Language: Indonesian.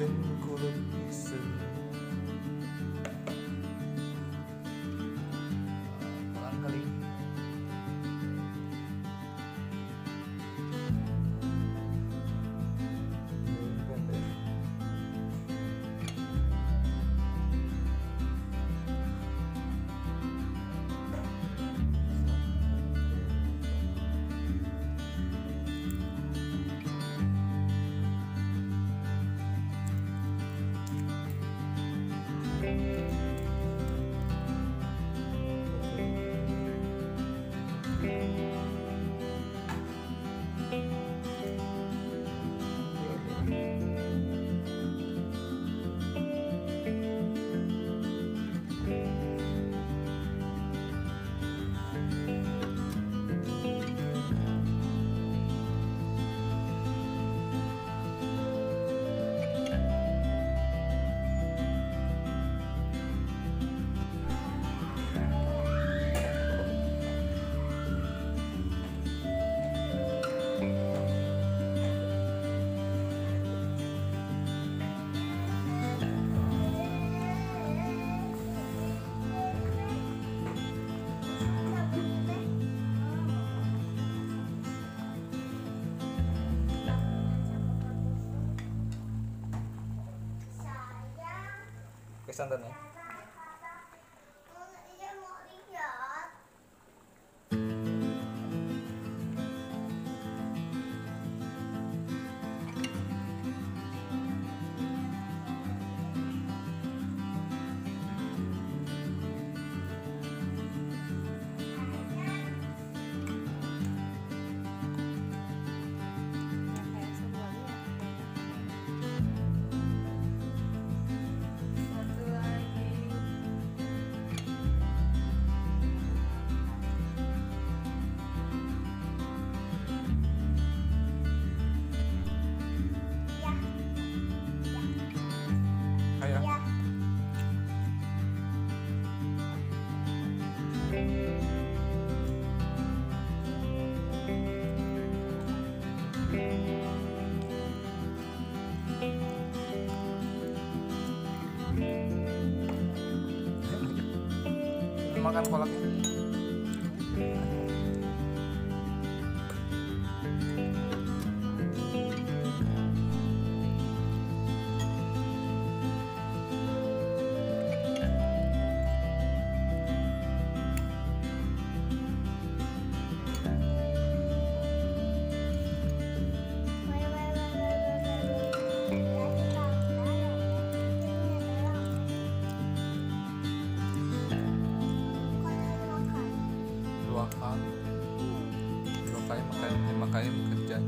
single Bye. Oke santannya. Iya Makan kolaknya. Dua kali. Dua kali makan lima kali bekerja.